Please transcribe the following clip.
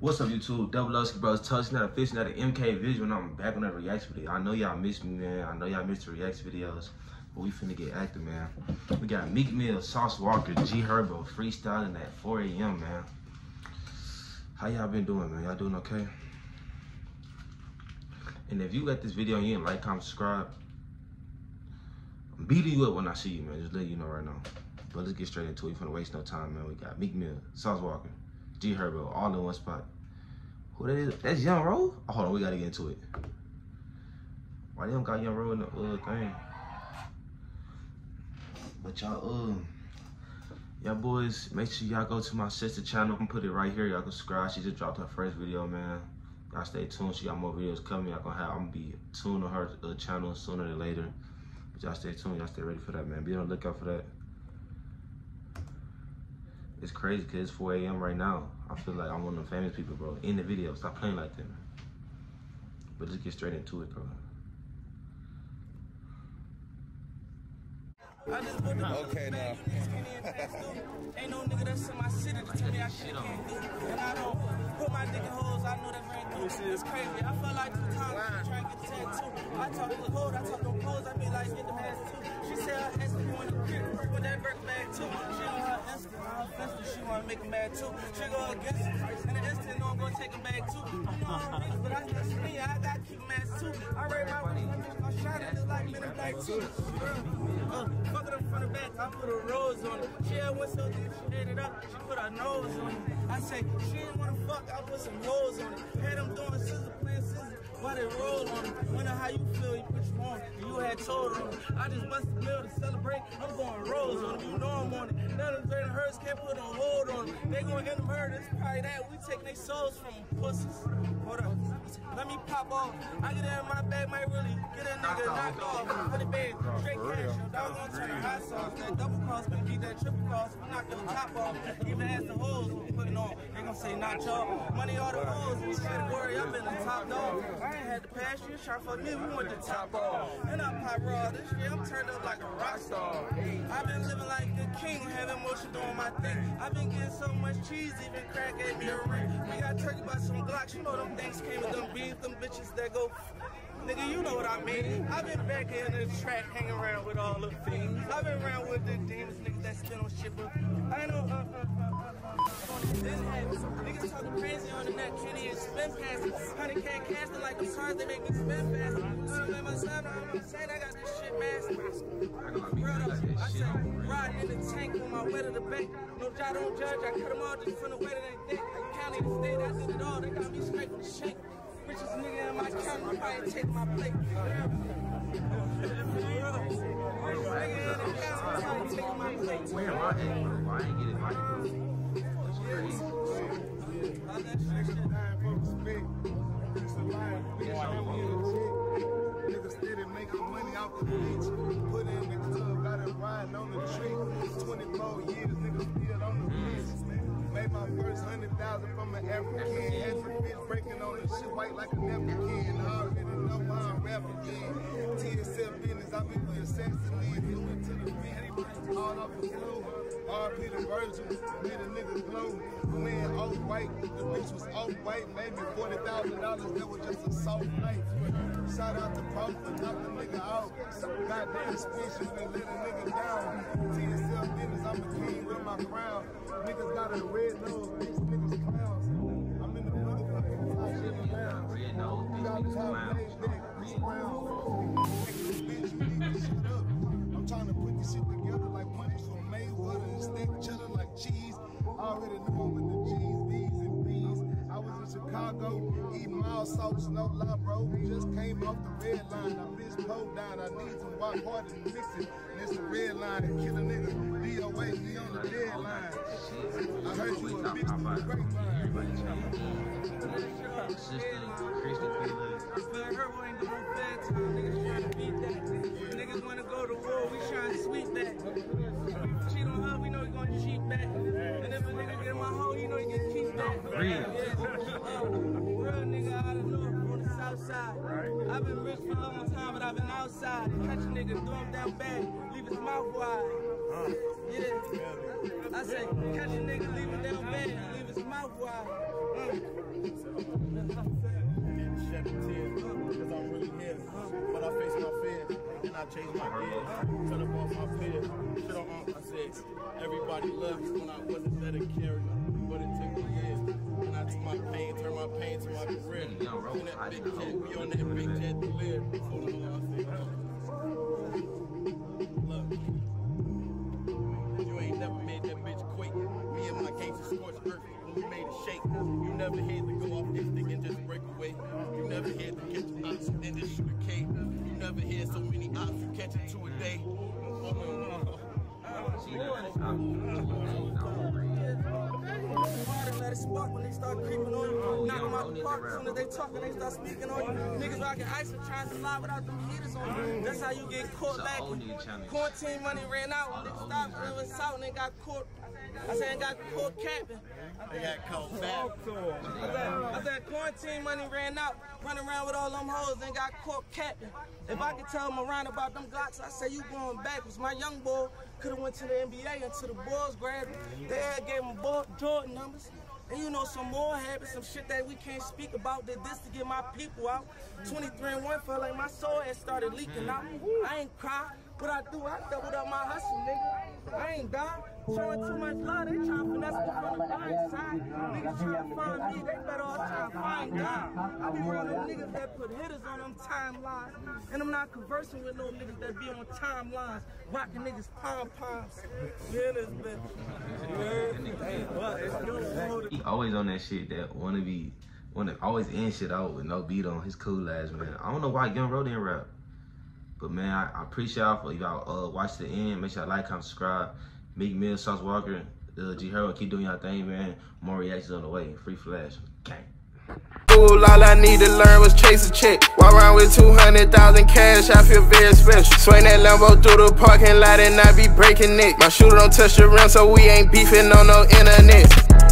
What's up, YouTube? Double Lusky Bros. Touch not a fish, not an MK Vision. I'm back on that reaction video. I know y'all missed me, man. I know y'all missed the reaction videos. But we finna get active, man. We got Meek Mill, Sauce Walka, G Herbo freestyling at 4 a.m., man. How y'all been doing, man? Y'all doing okay? And if you got this video and you didn't like, comment, subscribe, I'm beating you up when I see you, man. Just let you know right now. But let's get straight into it. We finna waste no time, man. We got Meek Mill, Sauce Walka, G Herbo, all in one spot. Who that is? That's Yung Ro? Oh, hold on, we gotta get into it. Why they don't got Yung Ro in the uh, thing? But y'all, um, y'all boys, make sure y'all go to my sister channel. I'm put it right here. Y'all can subscribe. She just dropped her first video, man. Y'all stay tuned. She got more videos coming. Y'all gonna have. I'm gonna be tuned on her uh, channel sooner than later. But y'all stay tuned. Y'all stay ready for that, man. Be on the lookout for that. It's crazy because it's 4 a.m. right now. I feel like I'm one of the famous people, bro. In the video, stop playing like that, man. But let's get straight into it, bro. Okay, now. Ain't no nigga that's in my city to tell me I shit can't do. And I don't put my dick in holes, I know that ring through. Shit is crazy. I felt like two times I try to get the tattoo. I talk to the code, I talk to the codes, I be like, get the ass too. She said her ass is going to crib with that Burke bag too. She on her Insta, her Insta, she wanna make him mad too. Go against him, and the instant know I'm gonna take him back too. You know her niggas, but I that's me, I gotta keep him ass too. I rate my wings, I'm just it just like men in black too. Uh, fuck it up from the back, I put a rose on it. She had one so deep, she ate it up, she put her nose on it. I say, she didn't wanna fuck, I put some holes on it. Had them doing scissors. Why they roll on it? Wonder how you feel, you put your on You had told on it. I just busted the mill to celebrate. I'm going rolls on it. You know I'm on it. None of them hurts can't put a hold on it. They gonna end them hurt. It's probably that. We take their souls from them pussies. Hold up. Let me pop off. I get in my bag, might really get a nigga knocked off. Honey bag, straight cash. Your dog gonna turn hot sauce. That double cross, gonna beat that triple cross. I'm not gonna top off. Even ask the hoes say not y'all. Money all the hoes. We shit worry. I'm in the top dog. I ain't had to pass you. Try for me. We went to top off. And I pop raw. This year I'm turned up like a rock star. I've been living like a king. Having motion doing my thing. I've been getting so much cheese. Even crack gave me a ring. We got turkey by some Glocks. You know them things came with them beans. Them bitches that go Nigga, you know what I mean. I've been back in the track hanging around with all the fiends. I've been around with the demons, niggas that spin on shit, but Niggas talking crazy on the net, can't even spin past it. Honey can't cast like cars, they make me spin fast. I'm in my son, I'm saying I got this shit mastered. Bro, I said, riding in the tank with my way to the bank. No job, don't judge, I cut them all just from the way that they think. County, the state, I did it all, they got me straight from the shank richest nigga in my county probably take my plate. Where am I at, bro? I ain't get it like That's crazy. Niggas steady making money off the bitch. Put in the club, got it riding on the tree. 24 years, niggas still on the beach. Made my first hundred thousand from an African. Had bitch breaking on the shit white like an African. I already know why I'm again. TSL business, I've been with Saxon Lee. He went to the beat, all off the floor. RP the Virgin, made a nigga glow. Went off white, the bitch was off white. Made me $40,000, that was just a soft night. Shout out to Puff for knocking the nigga out. Goddamn species been let a nigga down. TSL business, I'm a king with my crown. Niggas got a red nose, bitch, niggas clowns. I'm in the motherfucking top shit around. Red nose, bitch, Got niggas clowns. bitch, brown. Bitch, you need to shut up. I'm trying to put this shit together Chicago eating mild sauce, no lie, bro. Just came off the red line. I bitch pulled down. I need some walk hard and mix it. It's the red line and kill a nigga. DOA, me on the deadline. I heard you a bitch through the grapevine. Sister, Christian Queen. But her ain't doing bad time. Niggas trying to beat that. Niggas wanna go to war, we trying to sweep that. Cheat on her, we know we gonna cheat back. And if a nigga get my hole, you know he can keep no, real. Real nigga out of North on the south side. Right. I've been rich for a long time, but I've been outside. Catch a nigga, throw him down bad, leave his mouth wide. Huh. Yeah. I say, catch a nigga, leave him down bad, leave his mouth wide. Mm. Cause I'm really here. But I face my fears, and I chase my gears. Turn up off my fears, shit on, I said, everybody left when I wasn't there to carry. But it took Took my pain, turned my pain to my career. Yung Ro, that I didn't know. we on that big jet to live. Hold on, hold on, I said, look. You ain't never made that bitch quake. Me and my gangster scorched earth when we made it shake. You never had to go off this stick and just break away. You never had to catch an ox and just shoot a K. You never had so many ops, you catch it two a day. Start creeping on you. Knock them out the park. As soon as they talking, they start speaking on you. Niggas rocking ice and trying to lie without them heaters on you. That's how you get caught It's a back. old nigga challenge. Quarantine money ran out. All the Niggas stopped. niggas It was out and they got caught. I said, they got caught capping. They got caught back. I said, I said, quarantine money ran out. Running around with all them hoes and got caught capping. If I could tell them around about them Glocks, I say you going backwards. My young boy could have went to the NBA until the Bulls grabbed him. They had gave him Jordan numbers. And you know some more habits, some shit that we can't speak about. Did this to get my people out. 23 and 1 felt like my soul had started leaking mm. out. I ain't cry. What I do, I doubled up my hustle, nigga. I ain't dying. Showing too much love, they trying to finesse me from the blind side. Niggas trying to find me, they better off trying to find God. I be around them niggas that put hitters on them timelines. And I'm not conversing with no niggas that be on timelines, rocking niggas pom poms. Yeah, this bitch. He always on that shit that wanna be, wanna always end shit out with no beat on his cool ass man. I don't know why Yung Ro didn't rap, but man, I, I appreciate y'all for y'all uh, watch the end. Make sure y'all like, comment, subscribe. Meek Mill, Sauce Walka, uh, G Herbo, keep doing y'all thing, man. More reactions on the way. Free flash, gang. All I need to learn was chase a check. Walk around with 200,000 cash, I feel very special. Swing that Lambo through the parking lot and I be breaking it. My shooter don't touch the rim, so we ain't beefing on no internet.